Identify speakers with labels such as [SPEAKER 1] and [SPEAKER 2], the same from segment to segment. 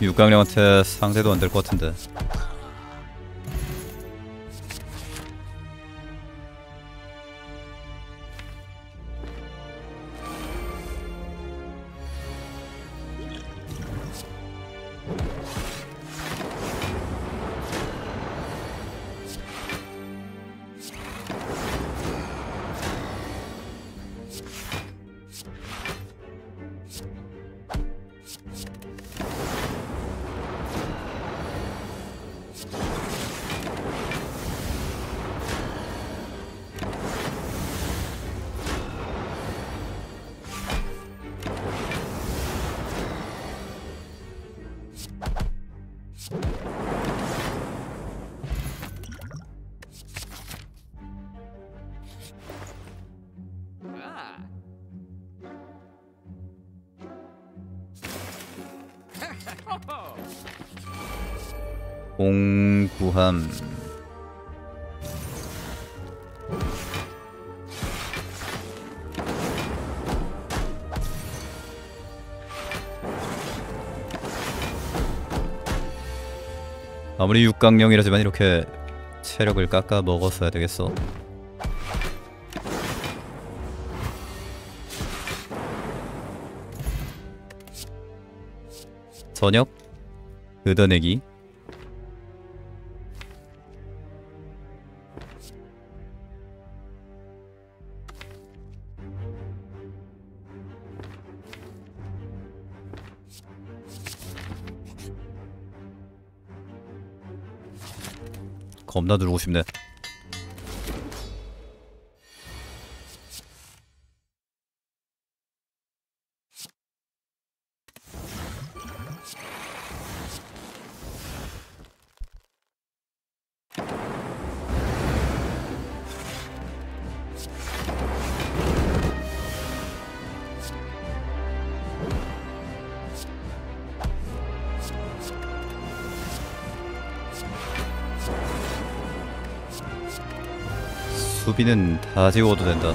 [SPEAKER 1] 육강령한테 상대도 안 될 것 같은데 아무리 육강령이라지만 이렇게 체력을 깎아 먹었어야 되겠어. 저녁? 걷어내기 겁나 누르고 싶네 수비는 다 지워도 된다.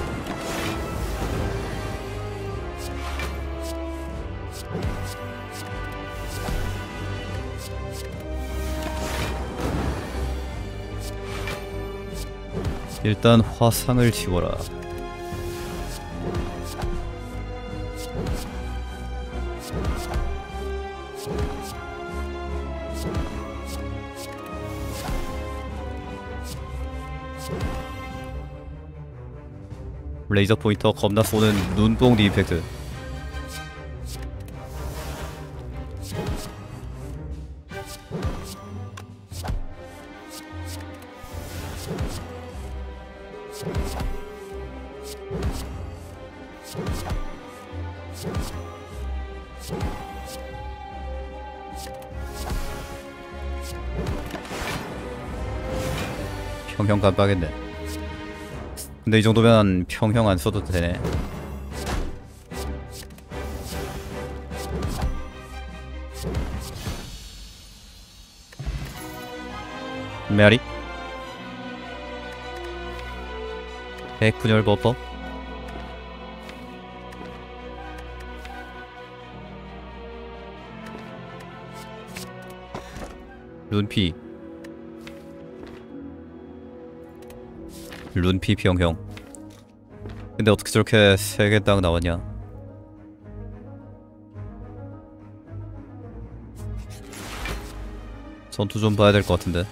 [SPEAKER 1] 일단 화상을 지워라 레이저 포인터 겁나 쏘는 눈뽕 이펙트. 평형 깜빡했네 근데 이 정도면 평형 안 써도 되네. 메리? 백분열 버퍼? 룬피 룬피 평형. 근데 어떻게 저렇게 세 개 딱 나왔냐? 전투 좀 봐야 될 것 같은데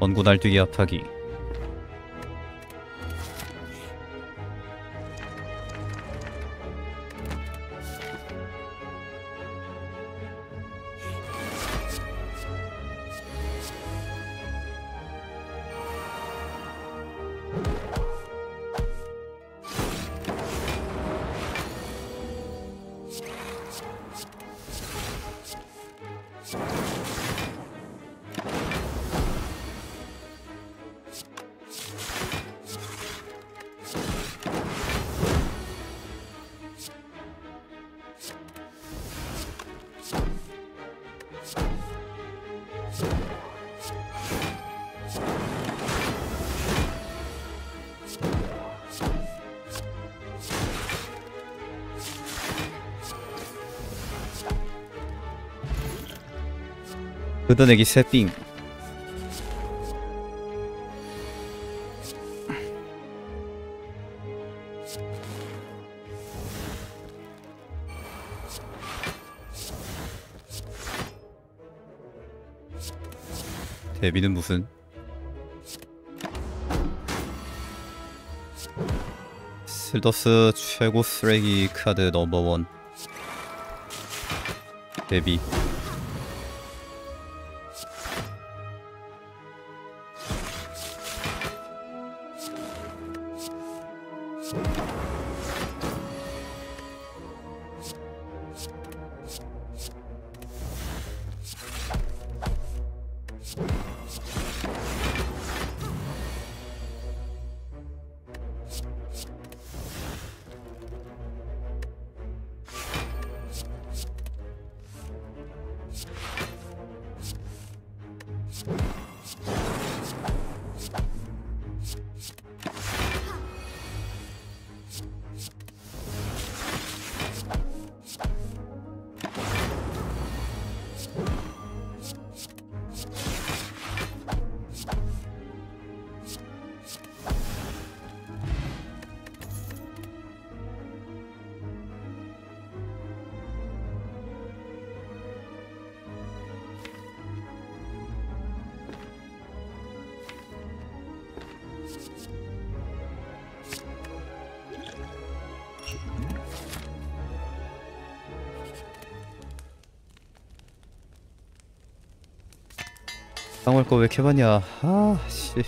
[SPEAKER 1] 원구 날뛰기 합하기 걷어내기 세빙 데뷔는 무슨? 슬더스 최고 쓰레기 카드 넘버원. 데뷔 you 상월 거왜 많냐? 아씨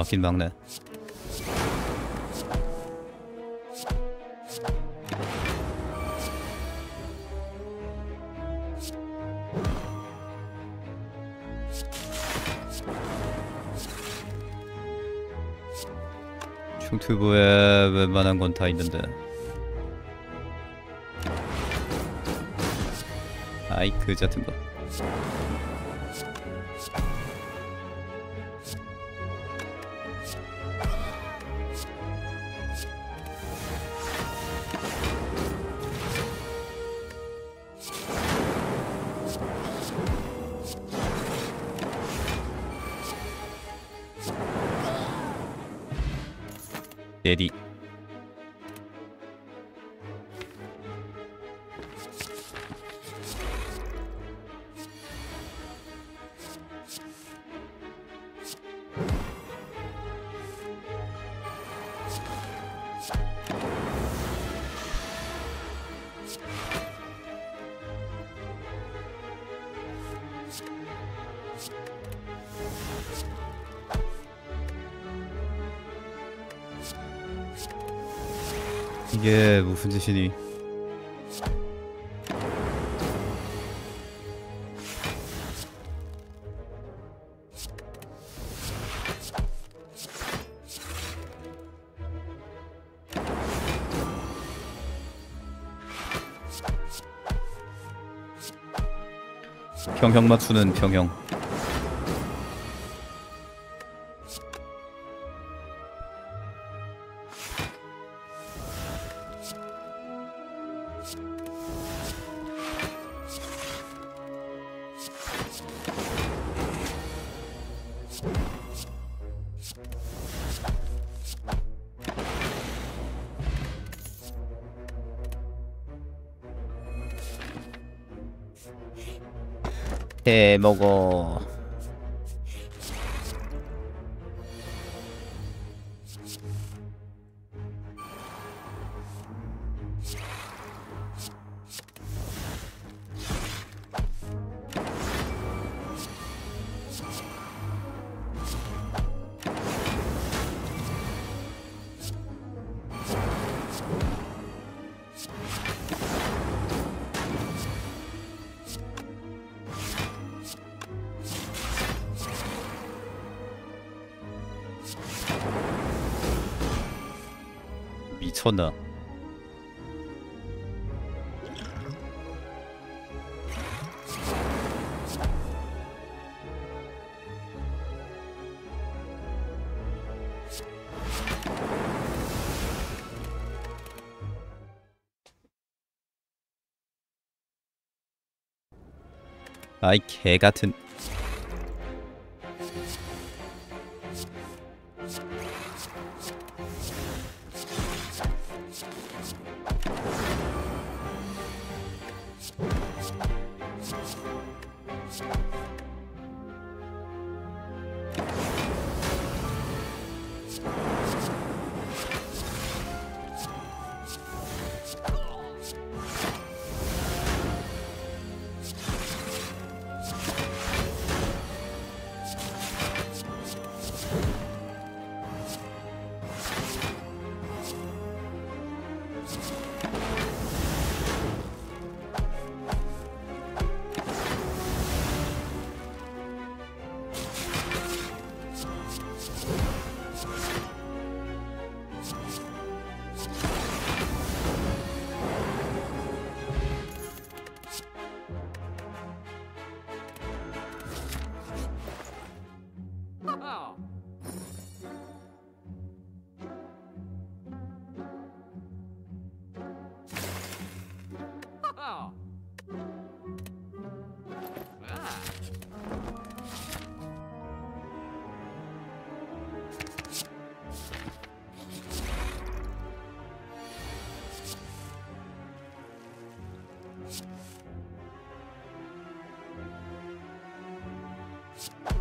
[SPEAKER 1] 막긴 막네 중튜브에 웬만한 건 다 있는데. 아이 그 같은 거 만드시니 평형 맞추는 평형. 해 먹어 아이 개같은 you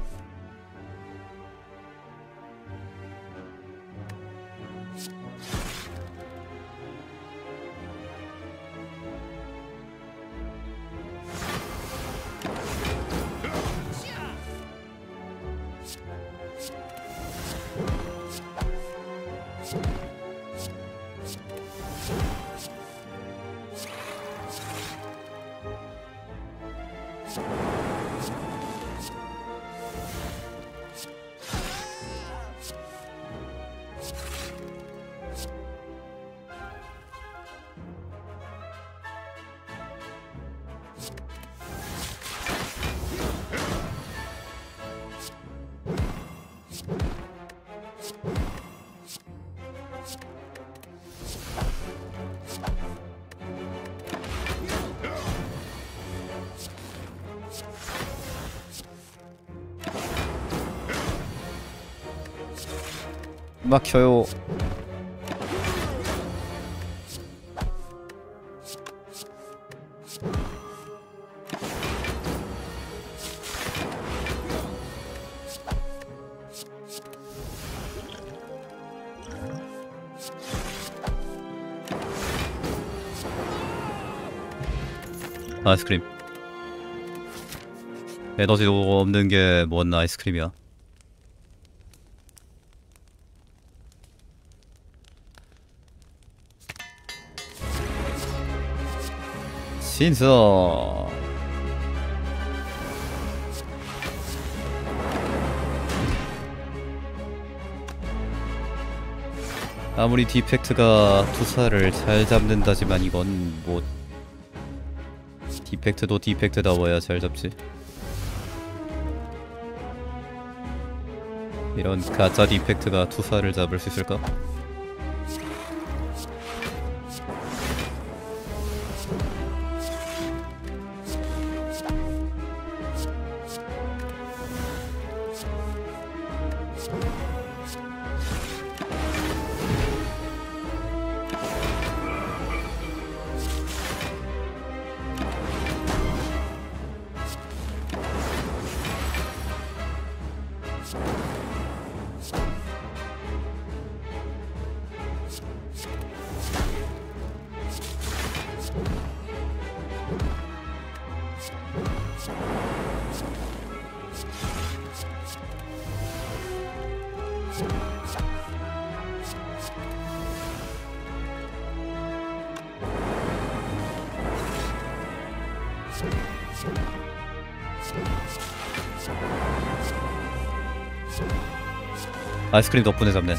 [SPEAKER 1] 막혀요. 아이스크림. 에너지도 없는 게 뭔 아이스크림이야 신서 아무리 디펙트가 투사를 잘 잡는다지만 이건 뭐 디펙트도 디펙트다워야 잘 잡지. 이런 가짜 디펙트가 투사를 잡을 수 있을까? 아이스크림 덕분에 잡네.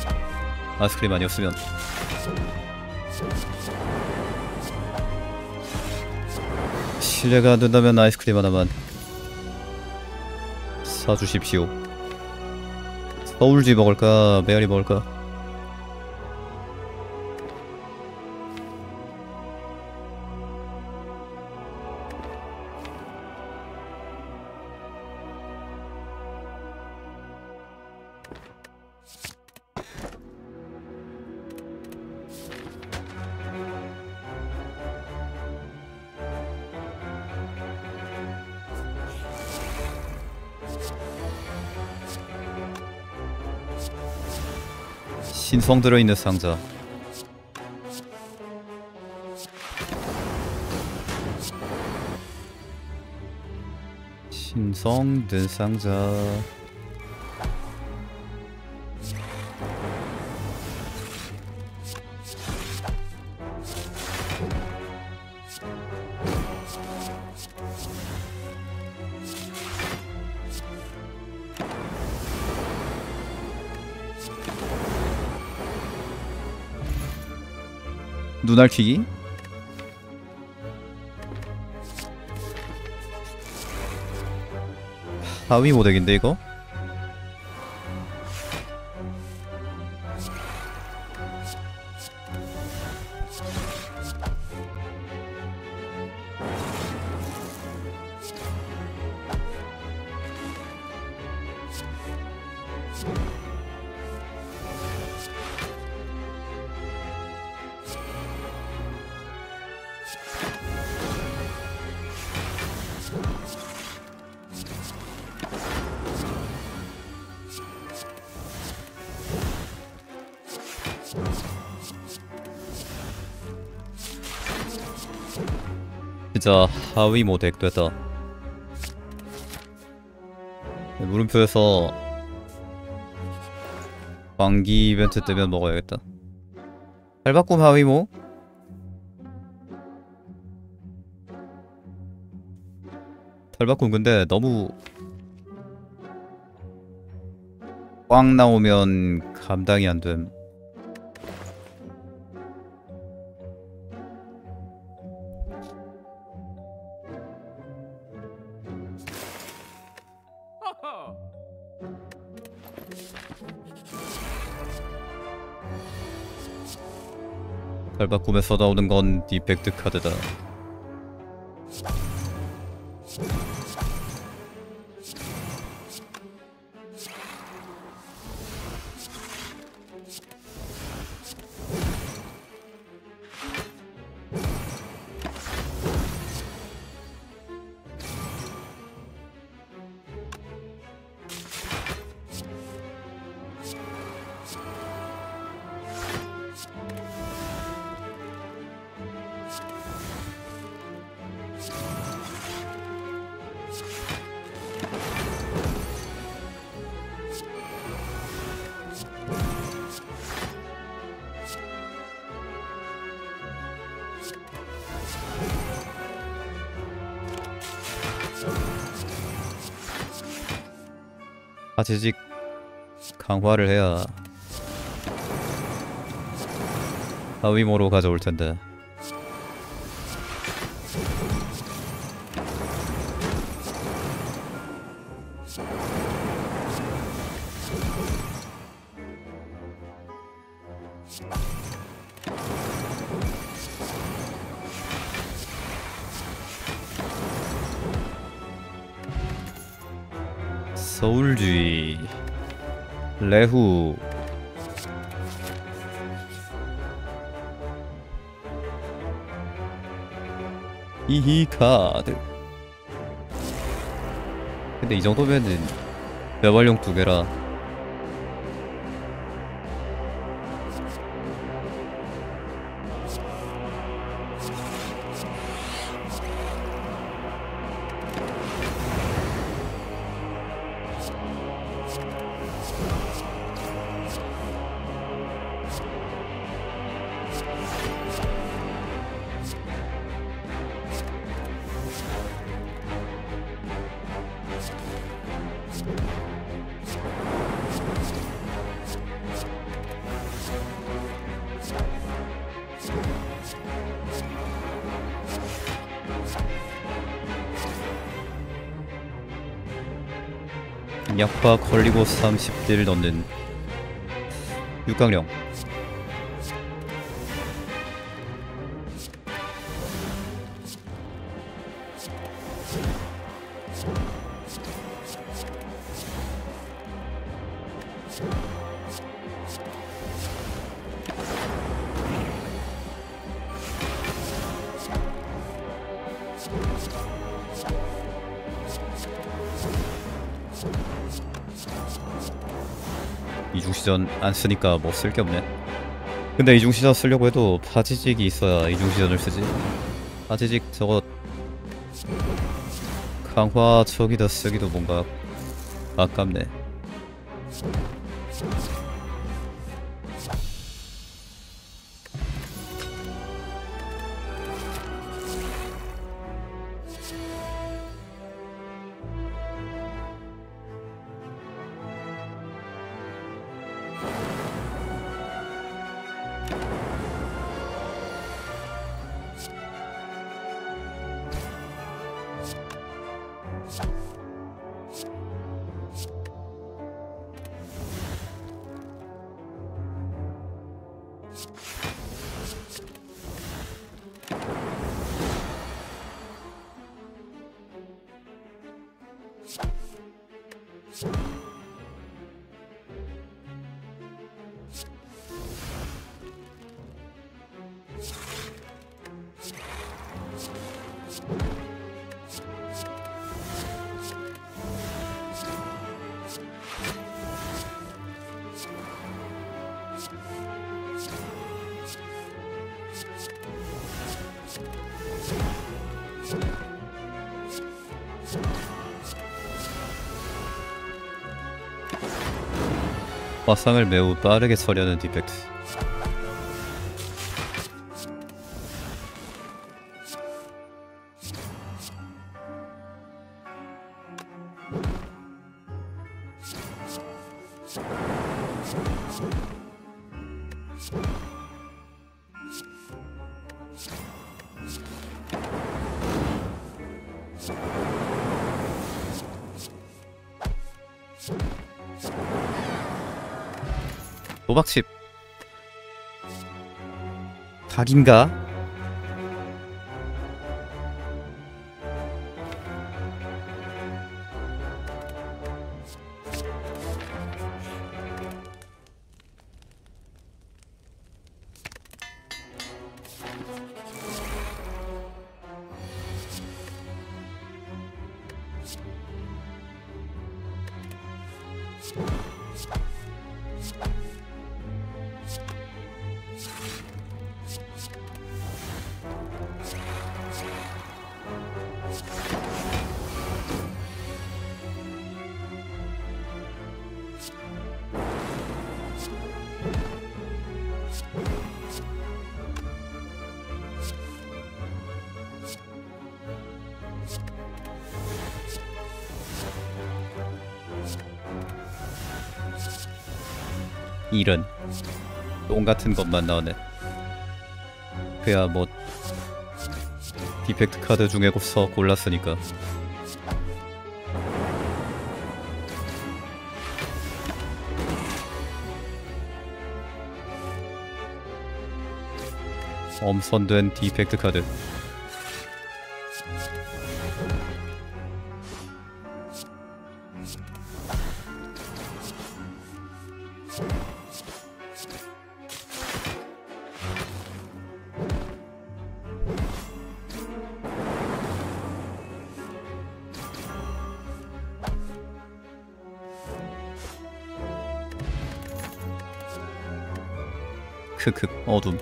[SPEAKER 1] 아이스크림 아니었으면. 실례가 안 된다면 아이스크림 하나만 사주십시오. 서울지 먹을까 메아리 먹을까 신성 들어있는 상자. 신성 든 상자 눈알 튀기? 하위 모덱인데 이거? 하위 모덱 됐다. 물음표에서 광기 이벤트 뜨면 먹어야겠다. 탈바꿈 하위모? 탈바꿈 근데 너무 꽝 나오면 감당이 안됨 탈바꿈에서 나오는 건 디펙트 카드다 재직 강화를 해야 하위모로 가져올 텐데 이히 카드. 근데 이 정도면은 매발용 두 개라 약파 걸리고 30딜 넣는 육강령 안 쓰니까 뭐 쓸 게 없네. 근데 이중시전 쓰려고 해도 파지직이 있어야 이중시전을 쓰지. 파지직 저거 강화 저기다 쓰기도 뭔가 아깝네 화상을 매우 빠르게 처리하는 디펙트 도박칩 각인가? 같은 것만 나오네. 그야 뭐 디펙트 카드 중에 곱서 골랐으니까. 엄선된 디펙트 카드. 어둠.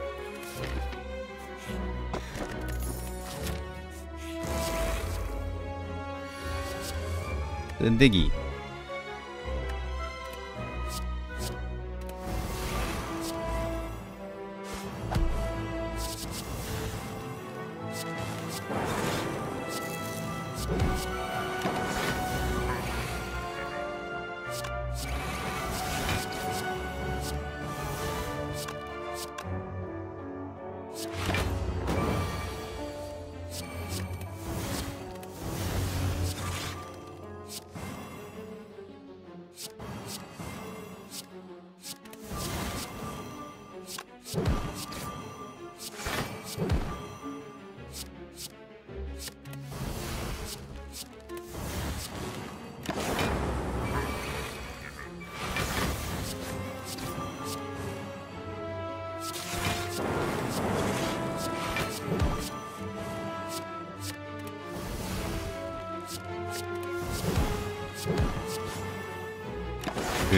[SPEAKER 1] 끈데기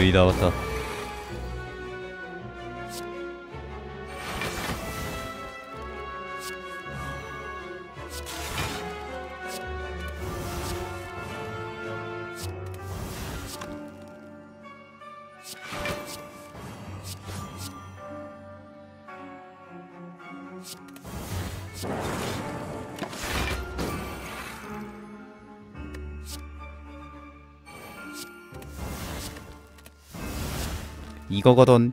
[SPEAKER 1] 여기 나왔다 이거거든.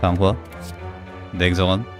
[SPEAKER 1] 장화? 냉정한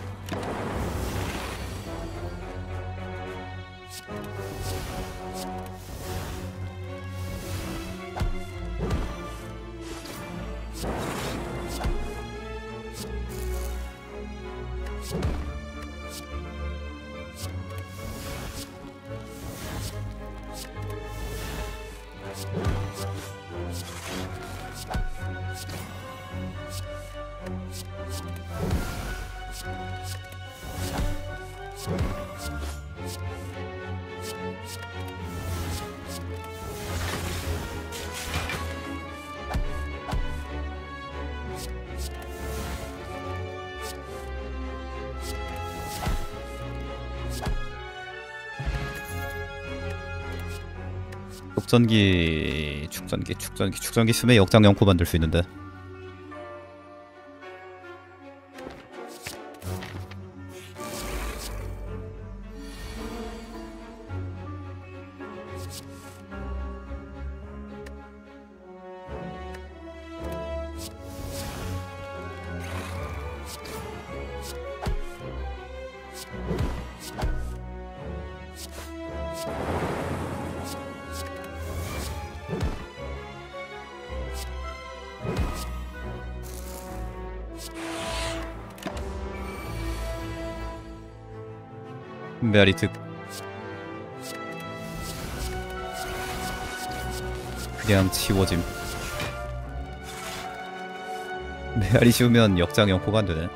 [SPEAKER 1] 축전기 축전기 축전기 축전기 쓰면 역장 영코 만들 수 있는데 메아리트 그냥 치워짐. 메아리 씌우면 역장 영코가 안되네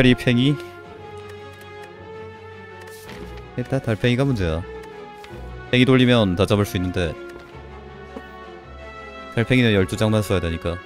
[SPEAKER 1] 박대리 팽이. 일단 달팽이가 문제야. 팽이 돌리면 다 잡을 수 있는데 달팽이는 12장만 써야 되니까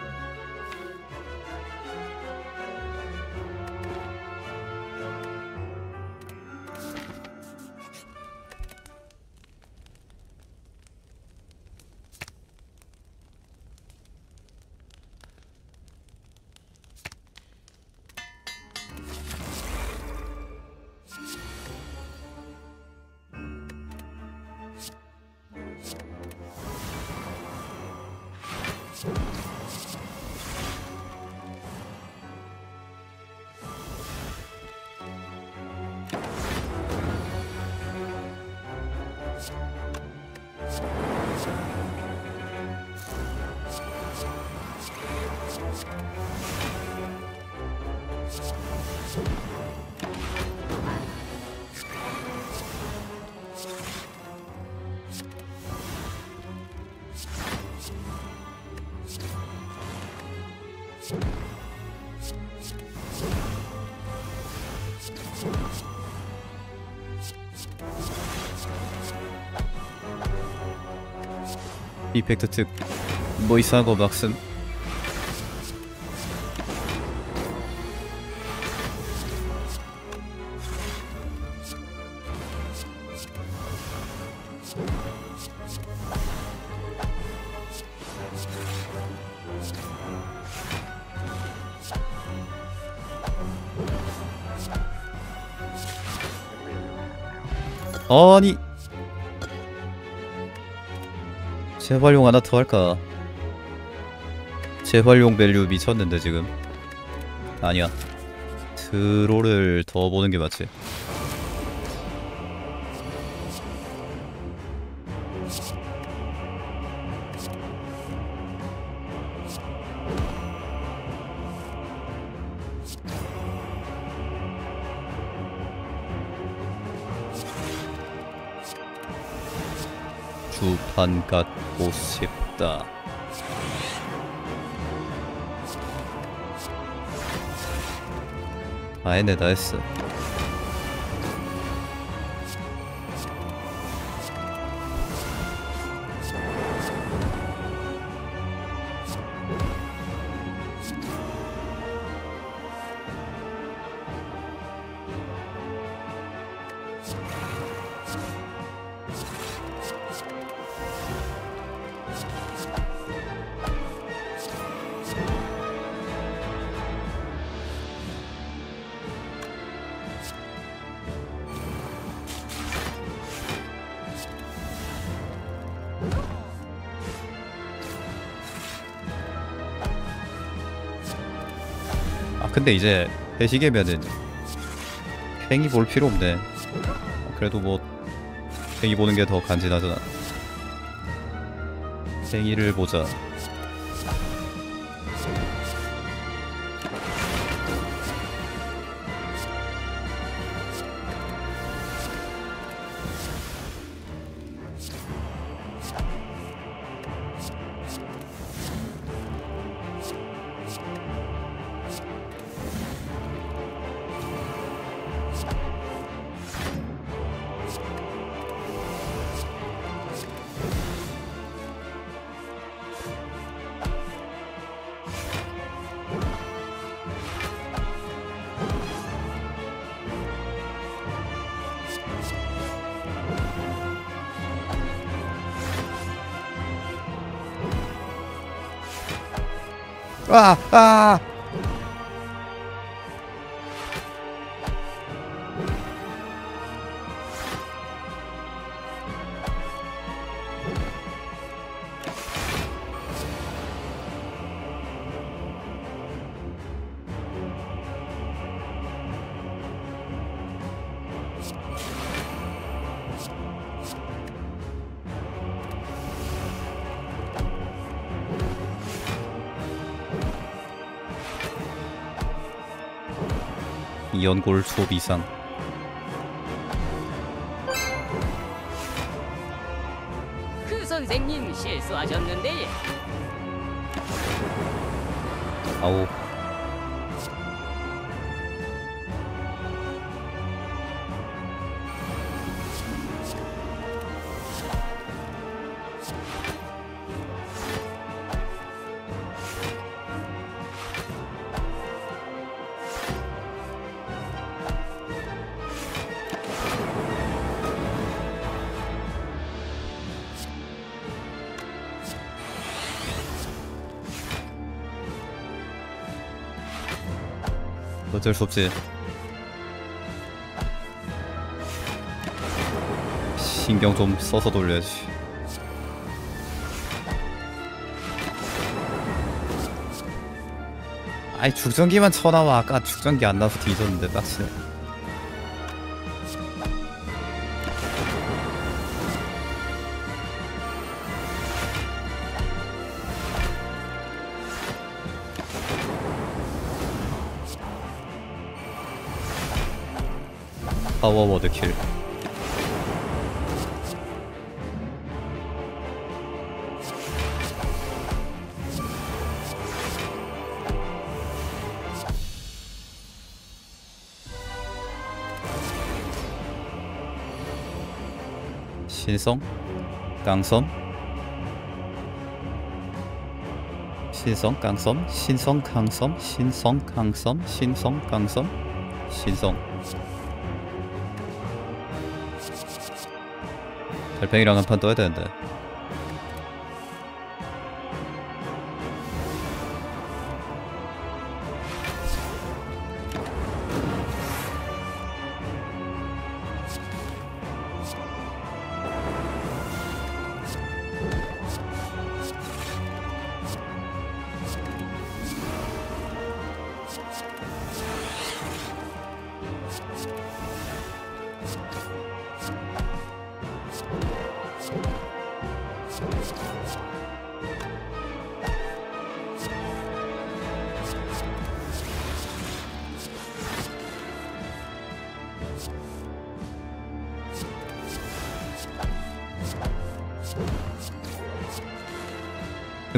[SPEAKER 1] 이펙트 특. 뭐거 막씀 재활용 하나 더 할까? 재활용 밸류 미쳤는데 지금? 아니야. 드로를 더 보는 게 맞지 주판 갖고 싶다. 아 했네 다 했어 근데 이제 배시계면은 팽이 볼 필요 없네. 그래도 뭐 팽이 보는 게 더 간지나잖아. 팽이를 보자 아! 아! 연골 이상.
[SPEAKER 2] 그 선생님 실수하셨는데.
[SPEAKER 1] 아오 어쩔 수 없지. 신경 좀 써서 돌려야지. 아이 죽전기만 쳐나와 아까 죽전기 안 나서 뒤졌는데 빡치네. 파워워드 킬. 신성, 깡섬, 신성, 깡섬, 신성, 강섬, 신성, 강섬, 신성, 강섬, 신성. 달팽이랑 한 판 떠야 되는데.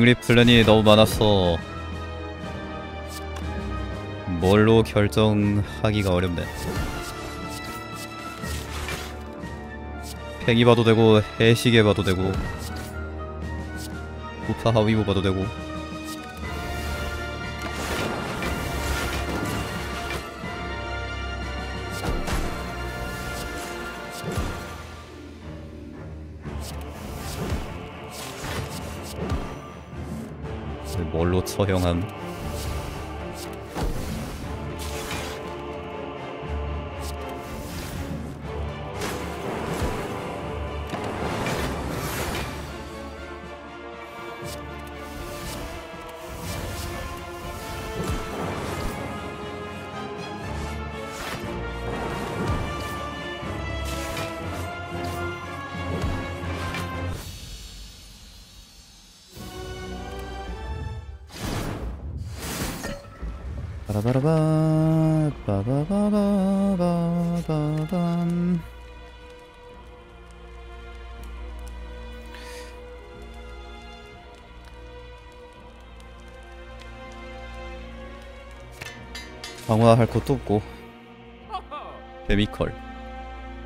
[SPEAKER 1] 승리 플랜이 너무 많아서 뭘로 결정하기가 어렵네. 팽이 봐도 되고 해시계 봐도 되고 우파 하위보 봐도 되고 바라바라바 바바바바바바밤 강화할 것도 없고 베미컬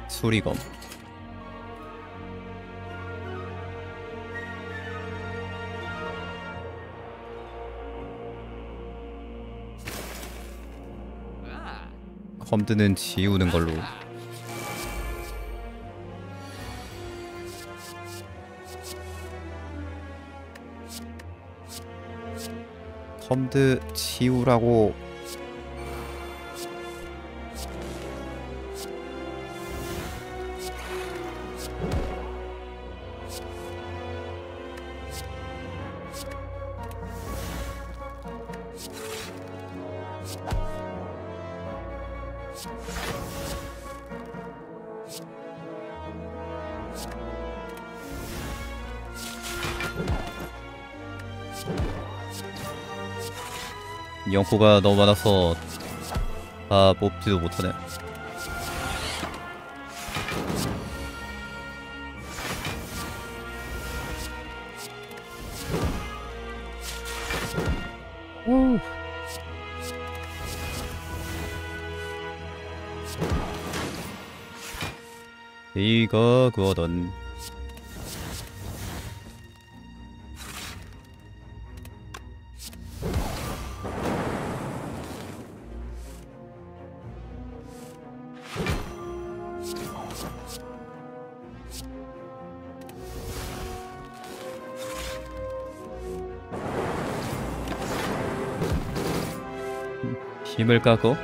[SPEAKER 1] 수리검 컴드는 지우는 걸로. 컴드 지우라고 영코가 너무 많아서 다 뽑지도 못하네. 오. 이거 그거던 힘을 까고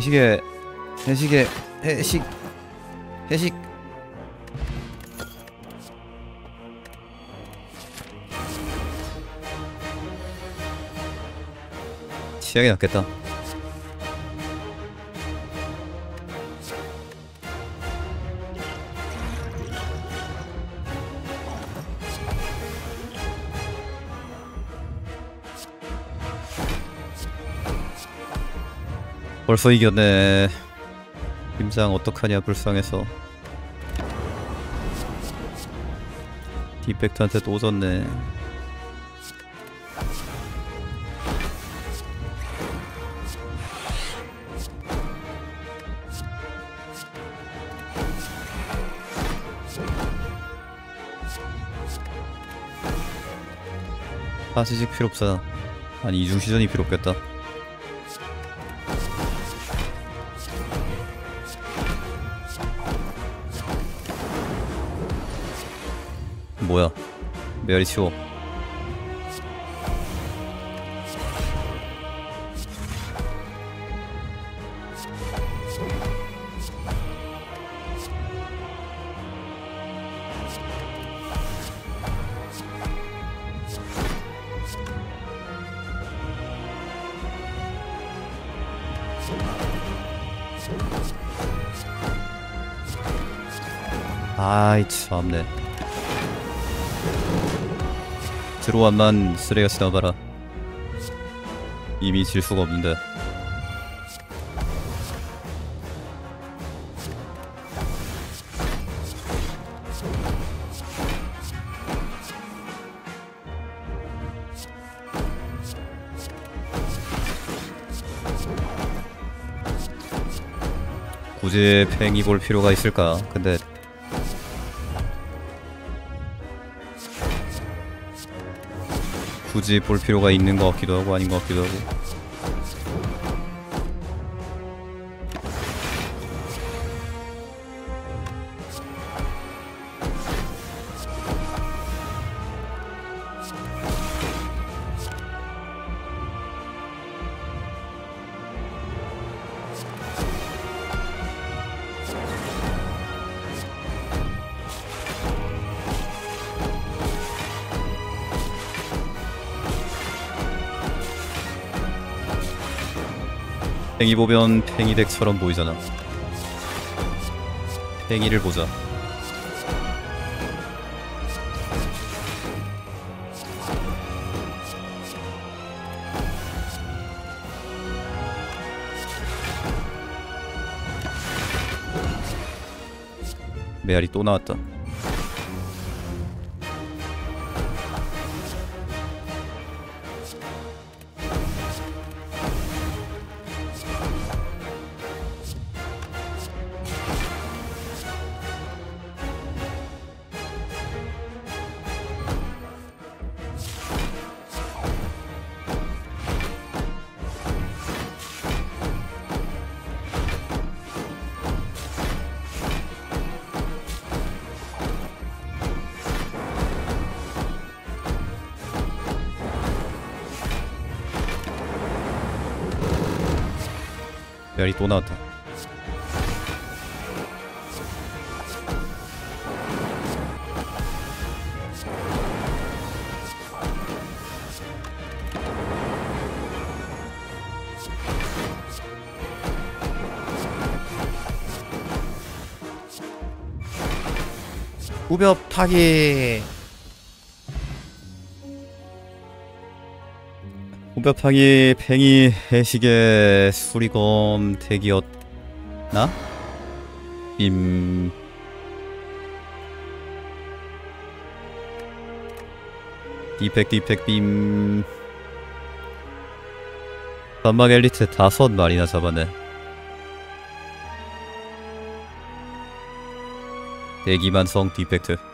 [SPEAKER 1] 해시계 해시계 해식 해식. 치약이 낫겠다 벌써 이겼네 김장 어떡하냐 불쌍해서. 디펙트한테 또 졌네. 파시직 필요 없어. 아니 이중 시전이 필요 없겠다 뭐야? 메아리 치워 들어왔만 쓰레가 지나가라. 이미 질 수가 없는데. 굳이 팽이 볼 필요가 있을까? 근데 굳이 볼 필요가 있는 것 같기도 하고 아닌 것 같기도 하고 이 보면 팽이 덱처럼 보이잖아. 팽이를 보자. 메아리 또 나왔다 메아리 또 나왔다. 후벼 타기 후벼파기 팽이 해시계 수리검 대기였나? 임. 디펙 디펙 빔. 단막 엘리트 다섯 마리나 잡아내. 대기만성 디펙트